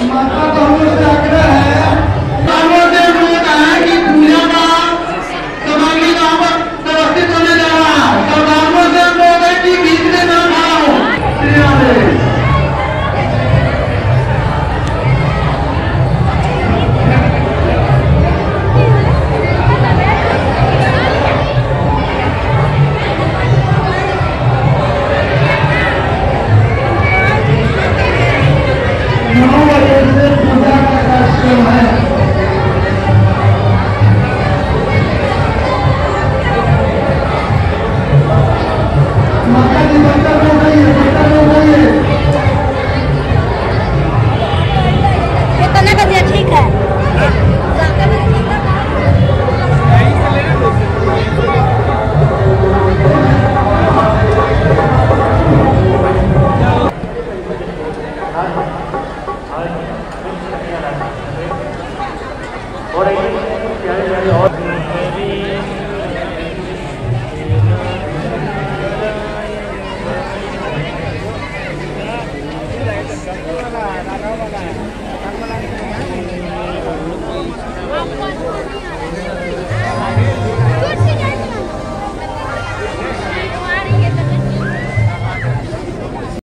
Matar a नौ बजे से पूजा का कार्यक्रम है माता जी बर्तन हो गई है बर्तन हो गई है कितना का दिया, ठीक है। Aye.